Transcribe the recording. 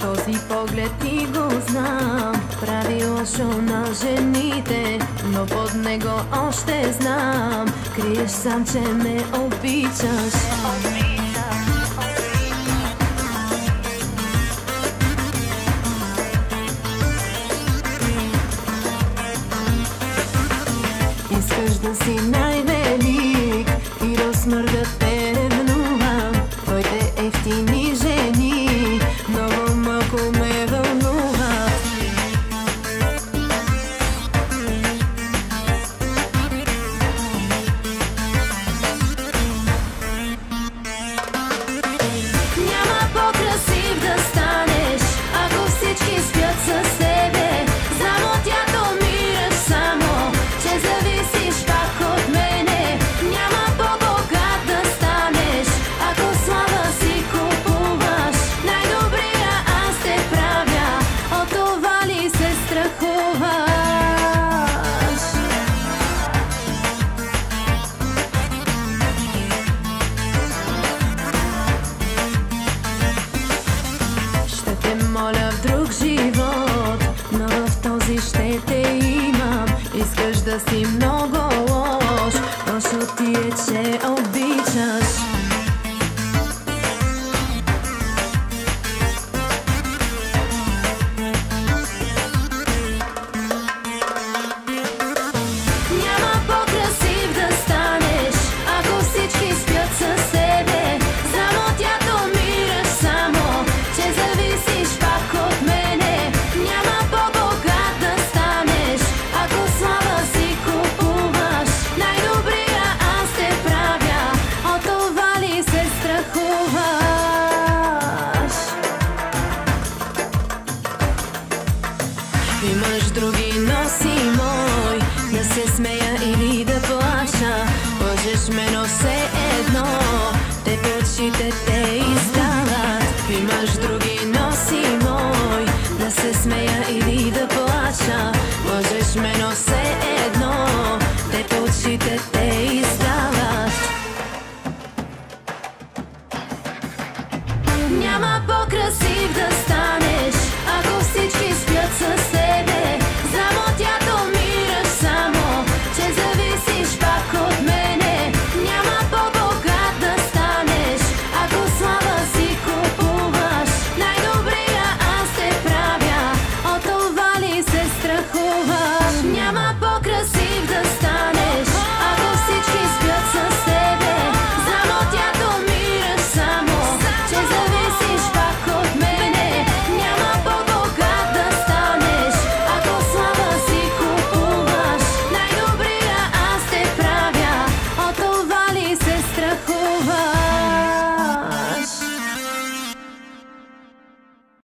Този поглед ти го знам, прави лошо на жените, но под него още знам, криеш сам, че ме обичаш. Искаш да си най-велик и да смърдата те моля в друг живот, но в този ще те имам. Искаш да си много Dünyaya the bu